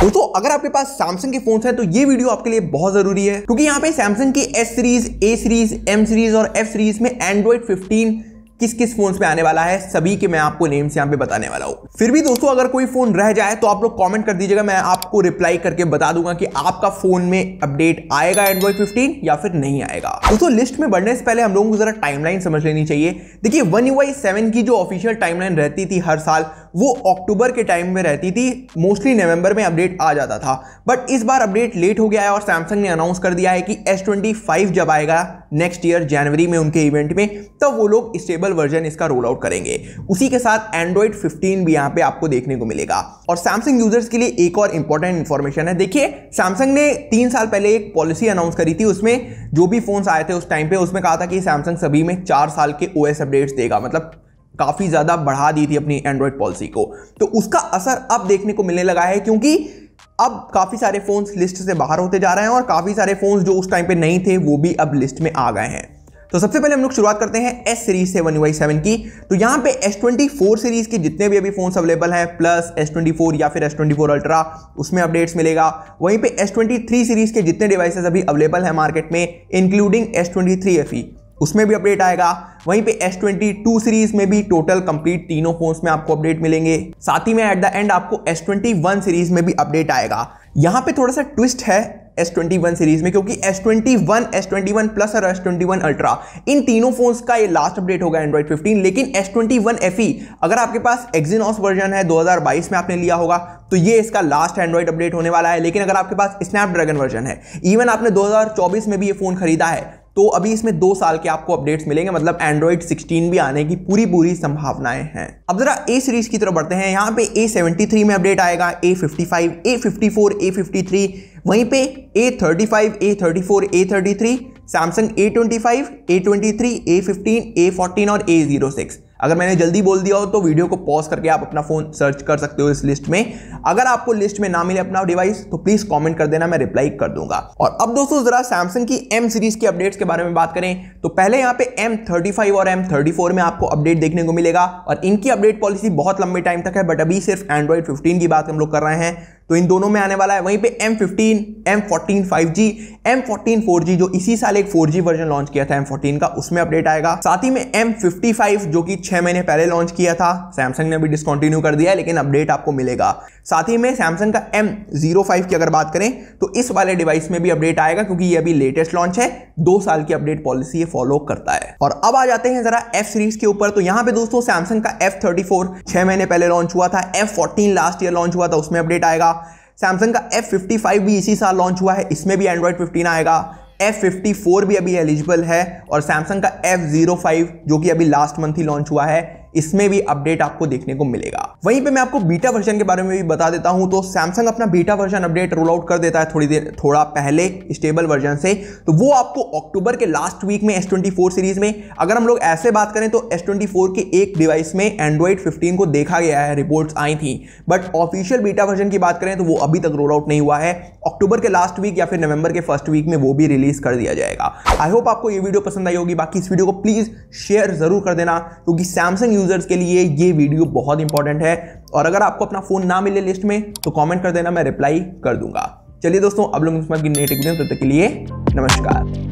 दोस्तों, अगर आपके पास सैमसंग के फ़ोन है तो ये वीडियो आपके लिए बहुत ज़रूरी है, क्योंकि यहाँ पे सैमसंग की S series A series M series और एफ़ सीरीज़ में एंड्रॉइड 15 किस किस फ़ोन पे आने वाला है, सभी के मैं आपको नेम्स यहाँ पे बताने वाला हूँ। फिर भी दोस्तों, अगर कोई फ़ोन रह जाए तो आप लोग कमेंट कर दीजिएगा, मैं आपको रिप्लाई करके बता दूँगा कि आपका फ़ोन में अपडेट आएगा एंड्रॉइड 15 या फिर नहीं आएगा। दोस्तों लिस्ट में बढ़ने से पहले हम लोगों को जरा टाइमलाइन समझ लेनी चाहिए। देखिए वन यू की जो ऑफिशियल टाइमलाइन रहती थी हर साल वो अक्टूबर के टाइम में रहती थी मोस्टली नवंबर में अपडेट आ जाता था। बट इस बार अपडेट लेट हो गया है और सैमसंग ने अनाउंस कर दिया है कि S25 जब आएगा नेक्स्ट ईयर जनवरी में उनके इवेंट में, तब तो वो लोग स्टेबल वर्जन इसका रोल आउट करेंगे। उसी के साथ एंड्रॉयड 15 भी यहाँ पे आपको देखने को मिलेगा। और सैमसंग यूज़र्स के लिए एक और इंपॉर्टेंट इन्फॉर्मेशन है। देखिए सैमसंग ने तीन साल पहले एक पॉलिसी अनाउंस करी थी, उसमें जो भी फ़ोन आए थे उस टाइम पे, उसमें कहा था कि सैमसंग सभी में चार साल के ओएस अपडेट्स देगा। मतलब काफ़ी ज़्यादा बढ़ा दी थी अपनी एंड्रॉयड पॉलिसी को। तो उसका असर अब देखने को मिलने लगा है क्योंकि अब काफ़ी सारे फोन्स लिस्ट से बाहर होते जा रहे हैं और काफ़ी सारे फोन्स जो उस टाइम पे नहीं थे, वो भी अब लिस्ट में आ गए हैं। तो सबसे पहले हम लोग शुरुआत करते हैं एस सीरीज़ से वन यू सेवन की। तो यहाँ पे एस ट्वेंटी फोर सीरीज़ के जितने भी अभी फोन्स अवेलेबल हैं प्लस एस ट्वेंटी फोर या फिर एस ट्वेंटी फोर अल्ट्रा उसमें अपडेट्स मिलेगा। वहीं पे एस ट्वेंटी थ्री सीरीज़ के जितने डिवाइसेस अभी अवेलेबल हैं मार्केट में including S twenty three F उसमें भी अपडेट आएगा। वहीं पे S22 सीरीज़ में भी टोटल कंप्लीट तीनों फोन्स में आपको अपडेट मिलेंगे। साथ ही में एट द एंड आपको S21 सीरीज़ में भी अपडेट आएगा। यहाँ पे थोड़ा सा ट्विस्ट है S21 सीरीज़ में क्योंकि S21, S21 प्लस और S21 अल्ट्रा इन तीनों फोन्स का ये लास्ट अपडेट होगा एंड्रॉइड 15 लेकिन S21 FE अगर आपके पास एक्जिनॉस वर्जन है 2022 में आपने लिया होगा तो ये इसका लास्ट एंड्रॉइड अपडेट होने वाला है। लेकिन अगर आपके पास स्नैपड्रैगन वर्जन है इवन आपने 2024 में भी ये फ़ोन खरीदा है तो अभी इसमें दो साल के आपको अपडेट्स मिलेंगे मतलब एंड्रॉइड 16 भी आने की पूरी पूरी संभावनाएँ हैं। अब जरा ए सीरीज़ की तरफ़ बढ़ते हैं। यहाँ पे ए सेवेंटी में अपडेट आएगा A fifty five A fifty four A fifty three वहीं पे A thirty five A thirty four A thirty three Samsung A twenty five A twenty three A fifteen A fourteen और A zero six अगर मैंने जल्दी बोल दिया हो तो वीडियो को पॉज करके आप अपना फ़ोन सर्च कर सकते हो इस लिस्ट में। अगर आपको लिस्ट में ना मिले अपना डिवाइस तो प्लीज़ कमेंट कर देना, मैं रिप्लाई कर दूँगा। और अब दोस्तों, जरा सैमसंग की एम सीरीज़ की अपडेट्स के बारे में बात करें। तो पहले यहाँ पे एम और एम में आपको अपडेट देखने को मिलेगा। और इनकी अपडेट पॉलिसी बहुत लंबे टाइम तक है बट अभी सिर्फ़ एंड्रॉइड फिफ्टीन की बात हम लोग कर रहे हैं। तो इन दोनों में आने वाला है। वहीं पे M15, M14 5G, M14 4G जो इसी साल एक 4G वर्जन लॉन्च किया था M14 का उसमें अपडेट आएगा। साथ ही में M55 जो कि छह महीने पहले लॉन्च किया था सैमसंग ने भी डिसकंटिन्यू कर दिया है लेकिन अपडेट आपको मिलेगा। साथ ही में सैमसंग का M05 की अगर बात करें तो इस वाले डिवाइस में भी अपडेट आएगा क्योंकि ये अभी लेटेस्ट लॉन्च है। दो साल की अपडेट पॉलिसी ये फॉलो करता है। और अब आ जाते हैं जरा एफ़ सीरीज़ के ऊपर। तो यहाँ पे दोस्तों सैमसंग का एफ़ थर्टी छह महीने पहले लॉन्च हुआ था। एफ़ लास्ट ईयर लॉन्च हुआ था उसमें अपडेट आएगा। सैमसंग का एफ़ फिफ्टी फाइव भी इसी साल लॉन्च हुआ है। इसमें भी एंड्रॉयड फिफ्टीन आएगा। एफ़ फिफ्टी फोर भी अभी एलिजिबल है और सैमसंग का एफ़ ज़ीरो फाइव जो कि अभी लास्ट मंथ ही लॉन्च हुआ है इसमें भी अपडेट आपको देखने को मिलेगा। वहीं पे मैं आपको बीटा वर्जन के बारे में भी बता देता हूँ तो सैमसंग अपना beta version update roll out कर देता है थोड़ी देर, थोड़ा पहले स्टेबल वर्जन से। तो वो आपको अक्टूबर के लास्ट वीक में S24 सीरीज़ में, अगर हम लोग ऐसे बात करें तो S24 के एक डिवाइस में एंड्रॉइड 15 को देखा गया है रिपोर्ट्स आई थी। बट ऑफिशियल बीटा वर्जन की बात करें तो वो अभी तक रोल आउट नहीं हुआ है। अक्टूबर के लास्ट वीक या फिर नवंबर के फ़र्स्ट वीक में वो भी रिलीज़ कर दिया जाएगा। आई होप आपको ये वीडियो पसंद आई होगी। बाकी इस वीडियो को प्लीज़ शेयर ज़रूर कर देना, क्योंकि सैमसंग यूज़र्स के लिए ये वीडियो बहुत इंपॉर्टेंट है। और अगर आपको अपना फ़ोन ना मिले लिस्ट में तो कॉमेंट कर देना, मैं रिप्लाई कर दूँगा। चलिए दोस्तों, अब लोग तब तक के लिए नमस्कार।